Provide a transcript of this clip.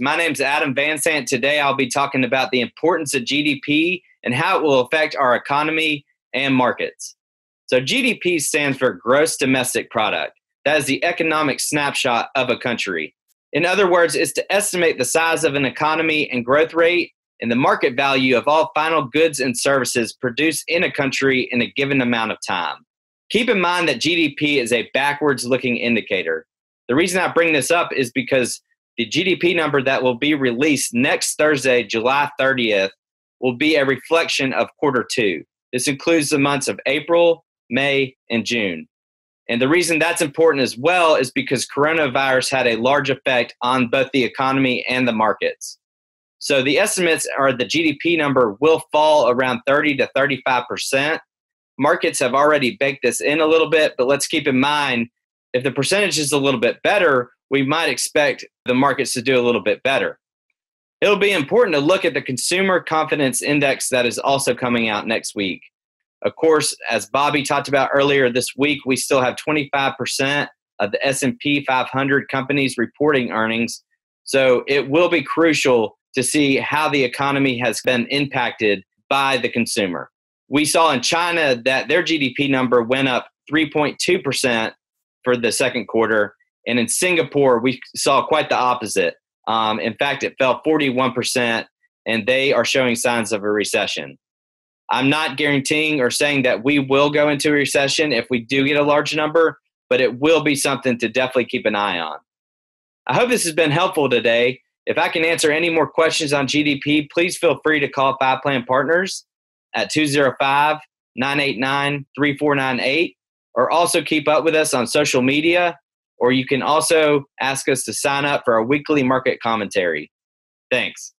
My name's Adam Vansant. Today I'll be talking about the importance of GDP and how it will affect our economy and markets. So, GDP stands for Gross Domestic Product. That is the economic snapshot of a country. In other words, it's to estimate the size of an economy and growth rate and the market value of all final goods and services produced in a country in a given amount of time. Keep in mind that GDP is a backwards looking indicator. The reason I bring this up is because the GDP number that will be released next Thursday, July 30th, will be a reflection of quarter two. This includes the months of April, May, and June. And the reason that's important as well is because coronavirus had a large effect on both the economy and the markets. So the estimates are the GDP number will fall around 30 to 35%. Markets have already baked this in a little bit, but let's keep in mind if the percentage is a little bit better, we might expect the markets to do a little bit better. It'll be important to look at the consumer confidence index that is also coming out next week. Of course, as Bobby talked about earlier this week, we still have 25% of the S&P 500 companies reporting earnings. So it will be crucial to see how the economy has been impacted by the consumer. We saw in China that their GDP number went up 3.2% for the second quarter. And in Singapore, we saw quite the opposite. Um, in fact, it fell 41%, and they are showing signs of a recession. I'm not guaranteeing or saying that we will go into a recession if we do get a large number, but it will be something to definitely keep an eye on. I hope this has been helpful today. If I can answer any more questions on GDP, please feel free to call Fi Plan Partners at 205 989 3498 or also keep up with us on social media or you can also ask us to sign up for our weekly market commentary. Thanks.